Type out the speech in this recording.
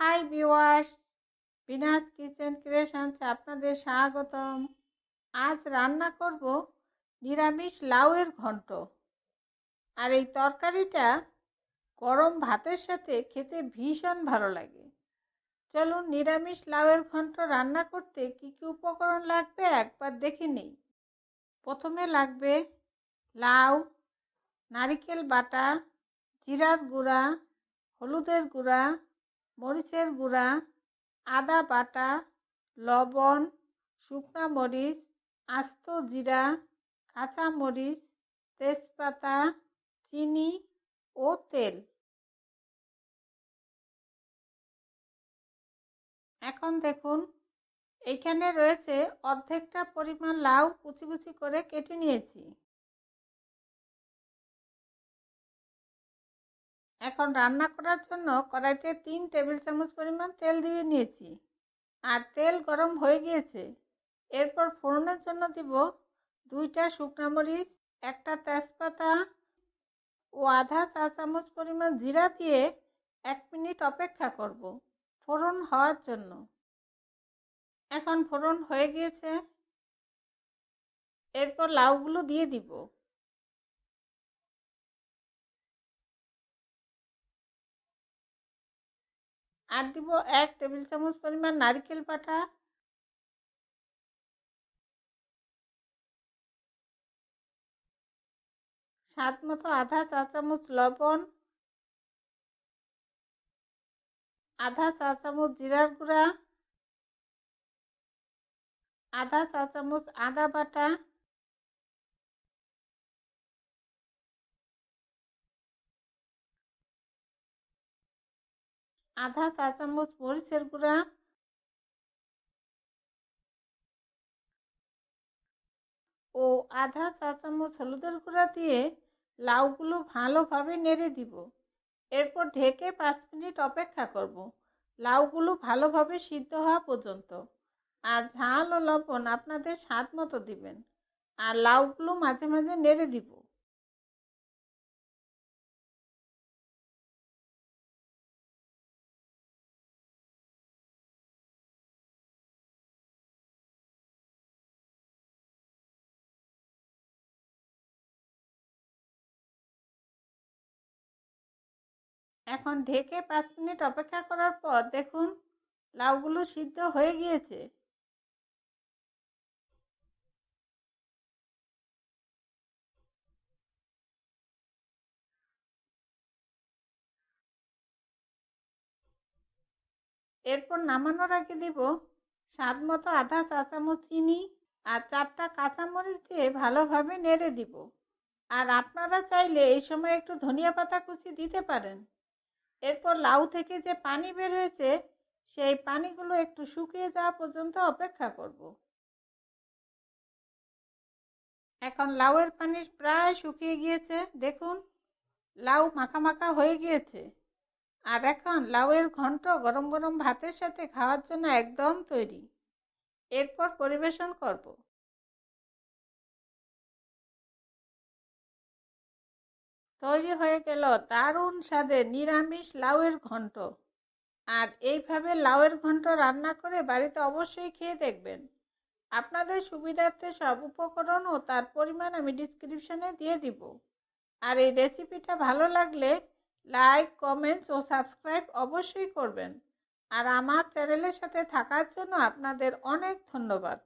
High viewers Bina's Kitchen ক্রিয়েশনসে আপনাদের স্বাগতম। আজ রান্না করব নিরামিষ লাউয়ের ঘন্ট। আর এই তরকারিটা গরম ভাতের সাথে খেতে ভীষণ ভালো লাগে। চলুন নিরামিষ লাউয়ের ঘন্ট রান্না করতে কি কি উপকরণ লাগবে একবার দেখে নিই। প্রথমে লাগবে লাউ, নারিকেল বাটা, জিরার গুঁড়া, হলুদের গুঁড়া মরিচের গুঁড়া, আদা বাটা, লবণ, শুকনা মরিচ, আস্ত জিরা, কাঁচা মরিচ, তেজপাতা, চিনি ও তেল। এখন দেখুন, এইখানে রয়েছে অর্ধেকটা পরিমাণ লাউ কুচি কুচি করে কেটে নিয়েছি। এখন রান্না করার জন্য কড়াইতে তিন টেবিল চামচ পরিমাণ তেল দিয়ে নিয়েছি। আর তেল গরম হয়ে গিয়েছে। এরপর ফোড়নের জন্য দিব দুইটা শুকনা মরিচ, একটা তেজপাতা ও আধা চা চামচ পরিমাণ জিরা দিয়ে এক মিনিট অপেক্ষা করব ফোড়ন হওয়ার জন্য। এখন ফোড়ন হয়ে গিয়েছে। এরপর লাউগুলো দিয়ে দিব। আর দিব, এক টেবিল চামচ পরিমাণ নারকেল পাটা স্বাদ মতো আধা চা চামচ লবণ। আধা চা চামচ জিরার গুঁড়া। আধা চা চামচ আদা বাটা। আধা চা চামচ মরিচের গুঁড়া। ও আধা চা চামচ হলুদের গুঁড়া দিয়ে লাউগুলো ভালোভাবে নেড়ে দিব। এরপর ঢেকে পাঁচ মিনিট অপেক্ষা করব। লাউগুলো ভালোভাবে সিদ্ধ হওয়া পর্যন্ত। আর ঝাল ও লবণ আপনাদের স্বাদ মতো দিবেন। আর লাউগুলো মাঝে মাঝে নেড়ে দিব। এখন ঢেকে পাঁচ মিনিট অপেক্ষা করার পর দেখুন, লাউগুলো সিদ্ধ হয়ে গিয়েছে। এরপর নামানোর আগে দিব স্বাদ মতো আধা চা চামচ চিনি আর চারটা কাঁচামরিচ দিয়ে ভালোভাবে নেড়ে দিব। আর আপনারা চাইলে এই সময় একটু ধনিয়া পাতা কুচি দিতে পারেন। এরপর লাউ থেকে যে পানি বের হয়েছে, সেই পানিগুলো একটু শুকিয়ে যাওয়া পর্যন্ত অপেক্ষা করব। এখন লাউয়ের পানি প্রায় শুকিয়ে গিয়েছে, দেখুন। লাউ মাখা মাখা হয়ে গিয়েছে। আর এখন লাউয়ের ঘন্ট গরম গরম ভাতের সাথে খাওয়ার জন্য একদম তৈরি। এরপর পরিবেশন করব। তৈরি হয়ে গেল দারুণ স্বাদে নিরামিষ লাউয়ের ঘন্ট। আর এইভাবে লাউয়ের ঘন্ট রান্না করে বাড়িতে অবশ্যই খেয়ে দেখবেন। আপনাদের সুবিধার্থে সব উপকরণ ও তার পরিমাণ আমি ডিসক্রিপশনে দিয়ে দিব। আর এই রেসিপিটা ভালো লাগলে লাইক কমেন্টস ও সাবস্ক্রাইব অবশ্যই করবেন। আর আমার চ্যানেলের সাথে থাকার জন্য আপনাদের অনেক ধন্যবাদ।